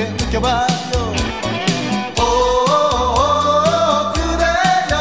함께 느껴봐요. 오, 오, 오, 그래요.